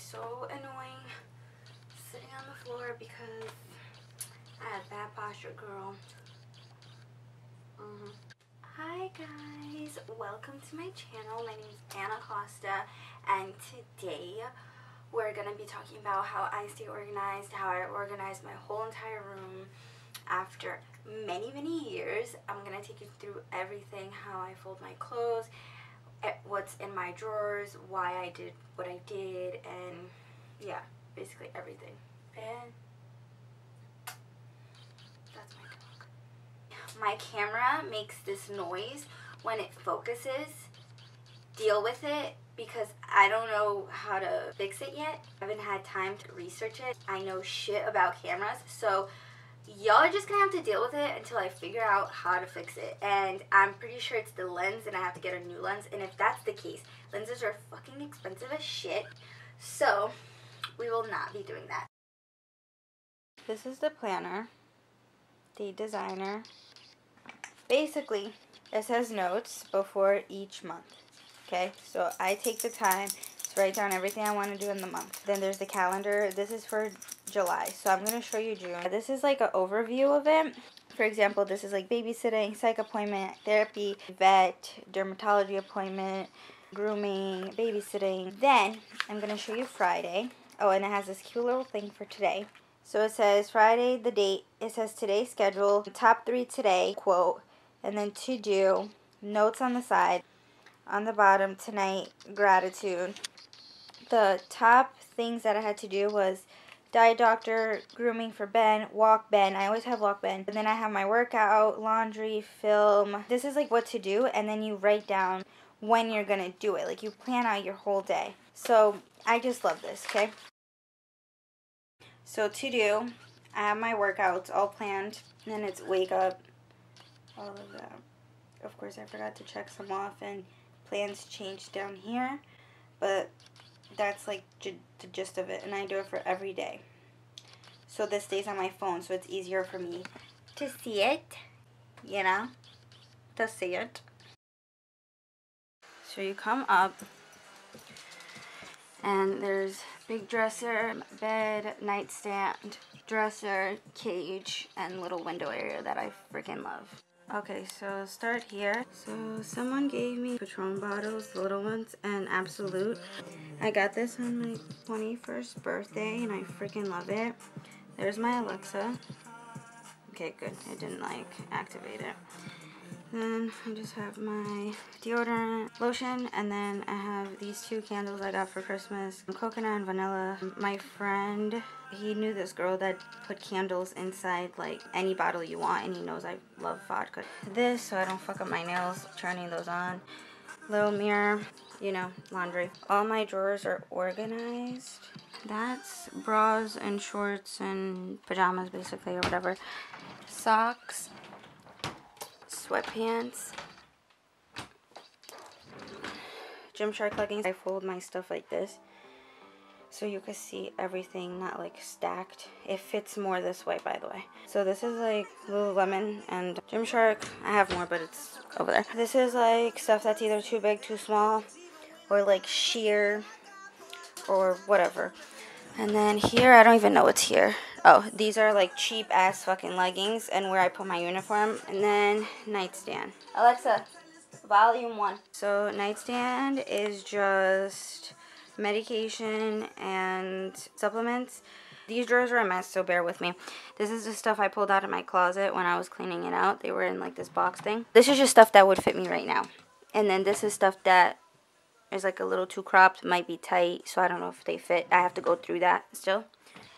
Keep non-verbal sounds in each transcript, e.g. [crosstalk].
so annoying sitting on the floor because I have bad posture, girl. Mm -hmm. Hi guys, welcome to my channel. My name is Anna Costa and today we're going to be talking about how I stay organized, how I organize my whole entire room after many, many years. I'm going to take you through everything, how I fold my clothes, what's in my drawers, why I did what I did, and yeah, basically everything. And that's my dog. My camera makes this noise when it focuses. Deal with it because I don't know how to fix it yet. I haven't had time to research it. I know shit about cameras, so y'all are just gonna have to deal with it until I figure out how to fix it. And I'm pretty sure it's the lens and I have to get a new lens. And if that's the case, lenses are fucking expensive as shit. So we will not be doing that. This is the planner, the designer. Basically, it says notes before each month. Okay, so I take the time to write down everything I want to do in the month. Then there's the calendar. This is for July, so I'm going to show you June. This is like an overview of it. For example, this is like babysitting, psych appointment, therapy, vet, dermatology appointment, grooming, babysitting. Then I'm going to show you Friday. Oh, and it has this cute little thing for today. So it says Friday, the date. It says today's schedule, top three today, quote, and then to do, notes on the side, on the bottom, tonight, gratitude. The top things that I had to do was diet doctor, grooming for Ben, walk Ben. I always have walk Ben. And then I have my workout, laundry, film. This is like what to do, and then you write down when you're going to do it. Like you plan out your whole day. So I just love this, okay? So to do, I have my workouts all planned. And then it's wake up, all of that. Of course, I forgot to check some off and plans changed down here. But that's like the gist of it. And I do it for every day. So this stays on my phone so it's easier for me to see it. You know? To see it. So you come up and there's big dresser, bed, nightstand, dresser, cage, and little window area that I freaking love. Okay, so start here. So someone gave me Patron bottles, the little ones, and Absolut. I got this on my 21st birthday, and I freaking love it. There's my Alexa. Okay, good. I didn't, like, activate it. Then I just have my deodorant, lotion, and then I have these two candles I got for Christmas. Coconut and vanilla. My friend, he knew this girl that put candles inside like any bottle you want and he knows I love vodka. This, so I don't fuck up my nails turning those on. Little mirror, you know, laundry. All my drawers are organized. That's bras and shorts and pajamas basically or whatever. Socks sweatpants, Gymshark leggings. I fold my stuff like this so you can see everything not like stacked. It fits more this way by the way. So this is like Lululemon and Gymshark. I have more but it's over there. This is like stuff that's either too big, too small or like sheer or whatever. And then here, I don't even know what's here. Oh, these are like cheap ass fucking leggings and where I put my uniform. And then nightstand. Alexa, volume one. So nightstand is just medication and supplements. These drawers are a mess, so bear with me. This is the stuff I pulled out of my closet when I was cleaning it out. They were in like this box thing. This is just stuff that would fit me right now. And then this is stuff that is like a little too cropped. Might be tight, so I don't know if they fit. I have to go through that still.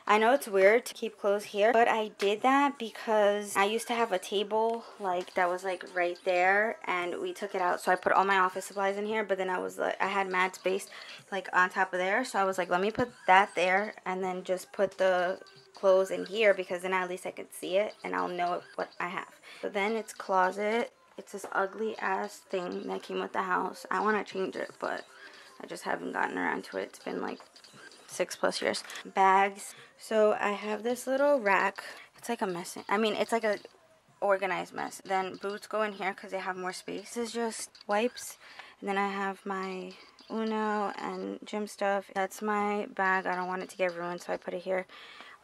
I know it's weird to keep clothes here, but I did that because I used to have a table like that was like right there and we took it out. So I put all my office supplies in here, but then I was like, I had mad space like on top of there. So I was like, let me put that there and then just put the clothes in here because then at least I could see it and I'll know what I have. So then it's closet. It's this ugly ass thing that came with the house. I want to change it, but I just haven't gotten around to it. It's been like six plus years. Bags. So I have this little rack. It's like a mess. I mean, it's like a organized mess. Then boots go in here because they have more space. This is just wipes. And then I have my Uno and gym stuff. That's my bag. I don't want it to get ruined, so I put it here.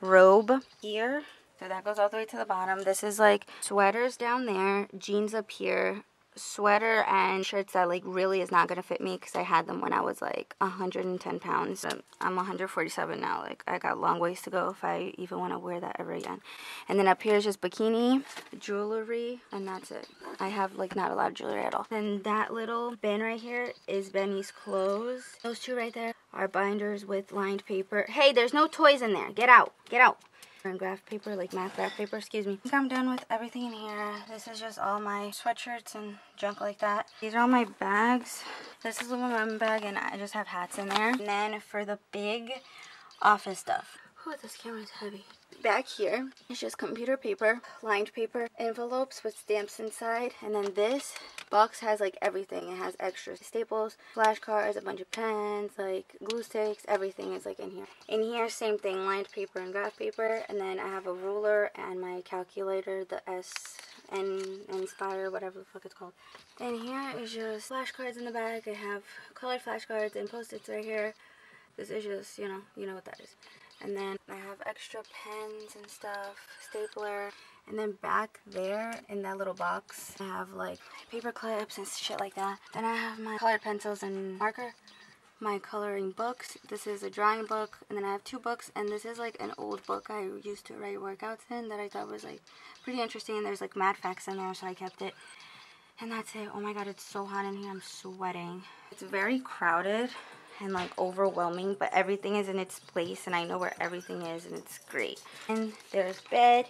Robe here. So that goes all the way to the bottom. This is like sweaters down there, jeans up here, sweater and shirts that like really is not gonna fit me because I had them when I was like 110 pounds. I'm 147 now. Like I got long ways to go if I even want to wear that ever again. And then up here is just bikini, jewelry, and that's it. I have like not a lot of jewelry at all. Then that little bin right here is Benny's clothes. Those two right there are binders with lined paper. Hey, there's no toys in there. Get out. Get out and graph paper, like math graph paper, excuse me. I think I'm done with everything in here. This is just all my sweatshirts and junk like that. These are all my bags. This is a Lululemon bag and I just have hats in there. And then for the big office stuff. Oh, this camera is heavy. Back here is just computer paper, lined paper, envelopes with stamps inside, and then this box has like everything. It has extra staples, flashcards, a bunch of pens, like glue sticks, everything is like in here. In here, same thing, lined paper and graph paper, and then I have a ruler and my calculator, the S and Inspire, whatever the fuck it's called. And here is just flashcards in the back. I have colored flashcards and post-its right here. This is just, you know, you know what that is. And then I have extra pens and stuff, stapler. And then back there in that little box, I have like paper clips and shit like that. Then I have my colored pencils and marker, my coloring books. This is a drawing book. And then I have two books. And this is like an old book I used to write workouts in that I thought was like pretty interesting. And there's like mad facts in there, so I kept it. And that's it. Oh my god, it's so hot in here. I'm sweating. It's very crowded and like overwhelming, but everything is in its place and I know where everything is and it's great. And there's bed.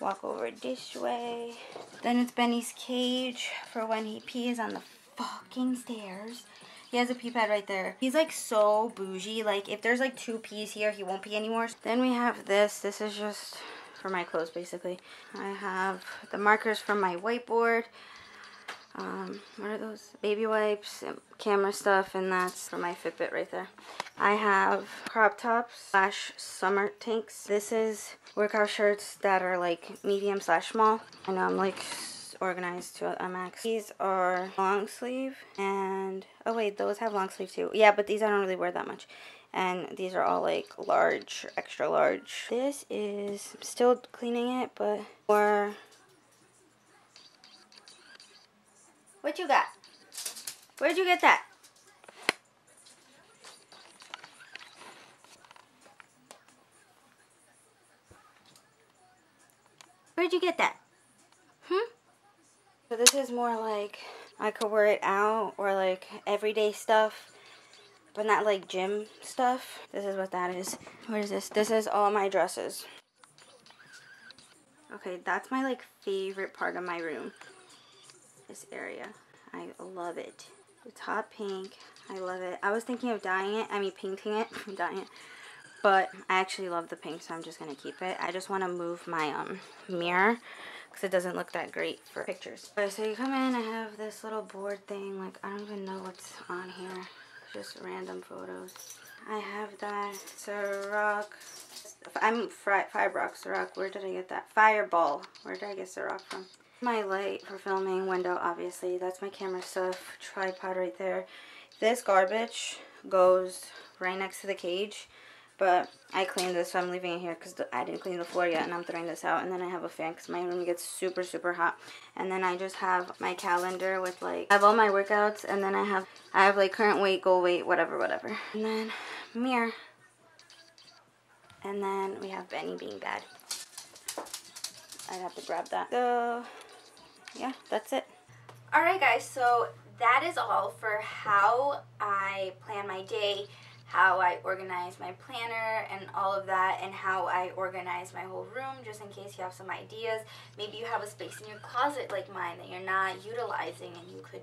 Walk over this way. Then it's Benny's cage for when he pees on the fucking stairs. He has a pee pad right there. He's like so bougie. Like if there's like two pees here, he won't pee anymore. Then we have this. This is just for my clothes basically. I have the markers from my whiteboard um, what are those? Baby wipes, camera stuff, and that's for my Fitbit right there. I have crop tops slash summer tanks. This is workout shirts that are like medium slash small. I know I'm like organized to a max. These are long sleeve and, oh wait, those have long sleeve too. Yeah, but these I don't really wear that much. And these are all like large, extra large. This is still cleaning it, but for What you got? Where'd you get that? Where'd you get that? Hmm? So this is more like I could wear it out or like everyday stuff, but not like gym stuff. This is what that is. What is this? This is all my dresses. Okay, that's my like favorite part of my room this area. I love it. It's hot pink. I love it. I was thinking of dyeing it. I mean painting it. [laughs] dyeing it. But I actually love the pink, so I'm just going to keep it. I just want to move my um mirror because it doesn't look that great for pictures. Okay, so you come in, I have this little board thing. Like, I don't even know what's on here. Just random photos. I have that Ciroc. I'm Fibrox Ciroc. Where did I get that? Fireball. Where did I get Ciroc from? My light for filming window, obviously. That's my camera stuff. Tripod right there. This garbage goes right next to the cage. But I cleaned this, so I'm leaving it here because I didn't clean the floor yet, and I'm throwing this out. And then I have a fan because my room gets super, super hot. And then I just have my calendar with like, I have all my workouts, and then I have, I have like current weight, goal weight, whatever, whatever. And then mirror. And then we have Benny being bad. I'd have to grab that. So yeah, that's it. Alright guys, so that is all for how I plan my day, how I organize my planner and all of that, and how I organize my whole room, just in case you have some ideas. Maybe you have a space in your closet like mine that you're not utilizing and you could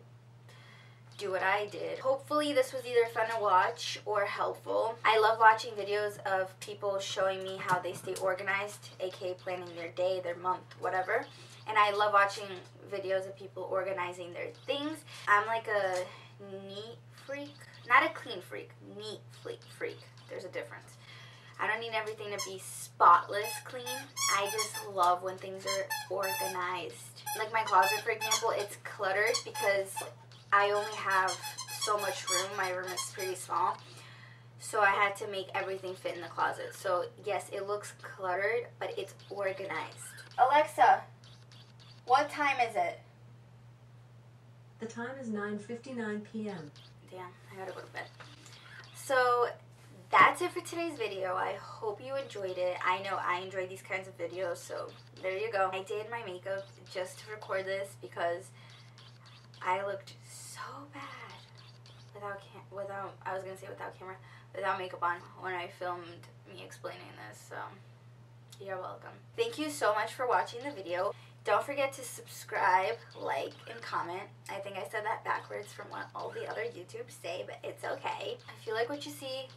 do what I did. Hopefully this was either fun to watch or helpful. I love watching videos of people showing me how they stay organized, aka planning their day, their month, whatever. And I love watching videos of people organizing their things. I'm like a neat freak. Not a clean freak, neat freak. freak. There's a difference. I don't need everything to be spotless clean. I just love when things are organized. Like my closet, for example, it's cluttered because I only have so much room. My room is pretty small. So I had to make everything fit in the closet. So yes, it looks cluttered, but it's organized. Alexa, what time is it? The time is 9.59 p.m. Damn, I gotta go to bed. So that's it for today's video. I hope you enjoyed it. I know I enjoy these kinds of videos, so there you go. I did my makeup just to record this because I looked so bad without cam without I was gonna say without camera without makeup on when I filmed me explaining this. So you're welcome. Thank you so much for watching the video. Don't forget to subscribe, like, and comment. I think I said that backwards from what all the other YouTubes say, but it's okay. If you like what you see,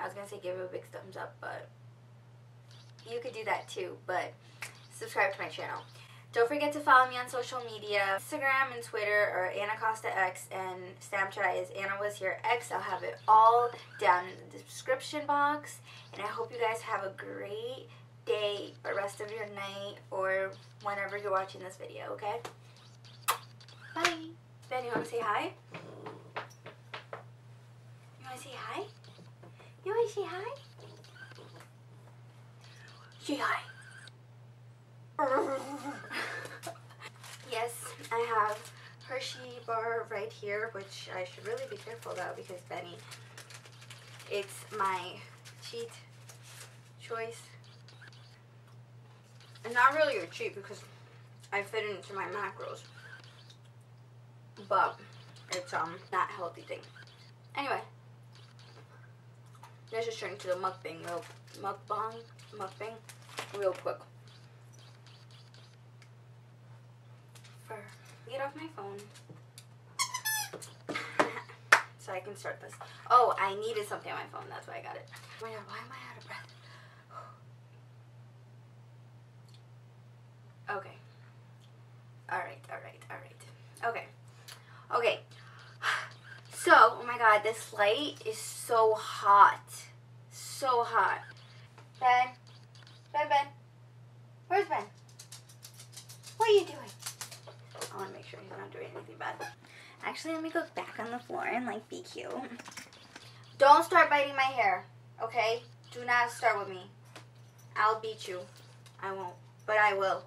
I was going to say give it a big thumbs up, but you could do that too. But subscribe to my channel. Don't forget to follow me on social media. Instagram and Twitter are Anna Costa X and Snapchat is Anna Was Here X. I'll have it all down in the description box. And I hope you guys have a great day or rest of your night or whenever you're watching this video, okay? Bye. Ben, you want to say hi? You want to say hi? You want to say hi? Say hi. [laughs] yes, I have Hershey bar right here, which I should really be careful about because Benny, it's my cheat choice. And not really a cheat because I fit it into my macros. But it's um not a healthy thing. Anyway, let's just turn to the mukbang real mukbang mukbang real quick. For get off my phone. [laughs] so I can start this. Oh, I needed something on my phone, that's why I got it. Oh my god, why am I out of breath? Okay. Alright, alright, alright. Okay. Okay. So, oh my this light is so hot. So hot. Ben? Ben, Ben? Where's Ben? What are you doing? I want to make sure he's not doing anything bad. Actually, let me go back on the floor and, like, be cute. Don't start biting my hair, okay? Do not start with me. I'll beat you. I won't, but I will.